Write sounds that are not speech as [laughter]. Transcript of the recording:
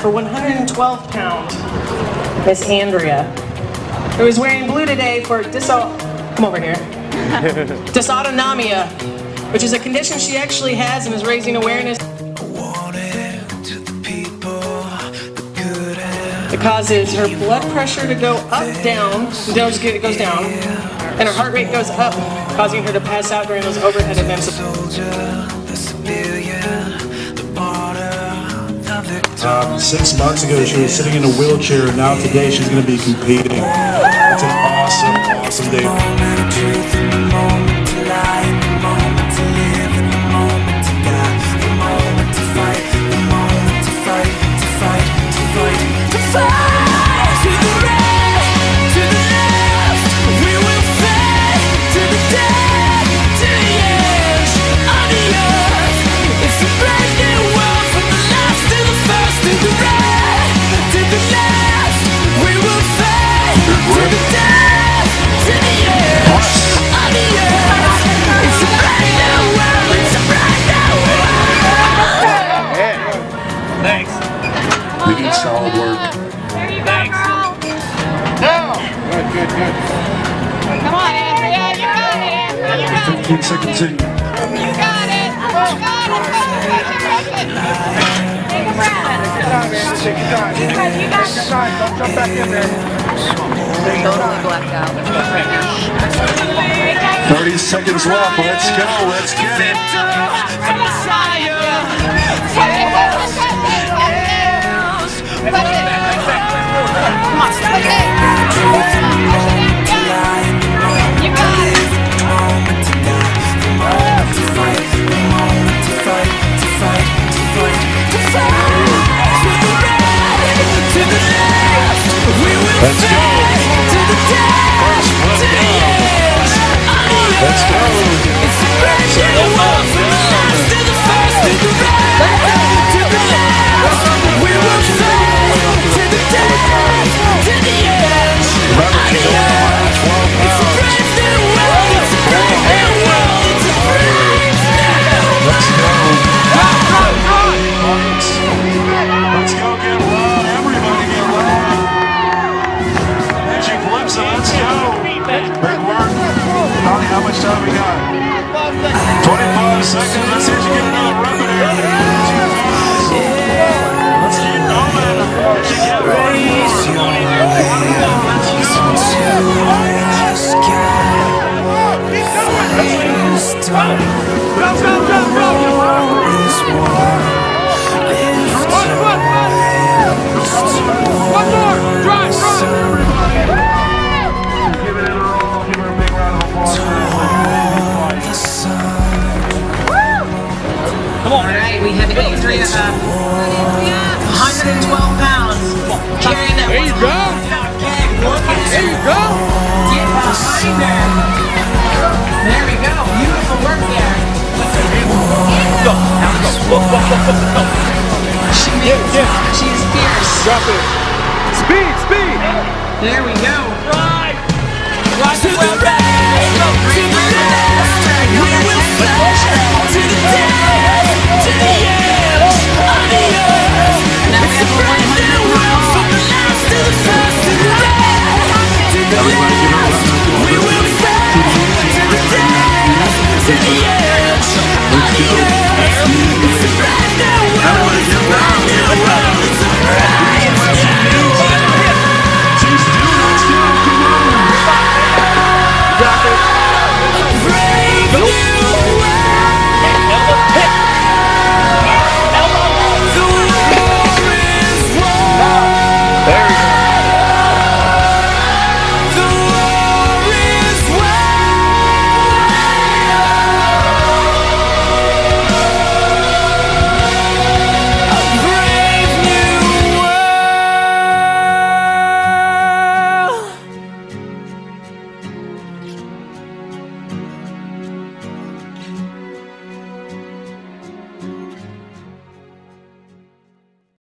for 112 pound Miss Andrea, who is wearing blue today for dysau- come over here, [laughs] dysautonomia, which is a condition she actually has and is raising awareness. It causes her blood pressure to go up, down, it goes down, and her heart rate goes up, causing her to pass out during those overhead events. Um, six months ago, she was sitting in a wheelchair, and now today she's going to be competing. It's an awesome, awesome day. 15 seconds in. You got it. You got it. It, it. Take a breath. Take your time. You got it. You got it. Time. Don't jump back in there. Totally blacked out. 30 seconds left. Let's go. Let's get it. Come 25 seconds. There you go. Get behind her. There we go. Beautiful work there. Go. Now go. Look, look, look, look, look. She yeah. She's fierce. Drop it. Speed, speed. There we go. Right. Watch it well done. Go, great work. We will to the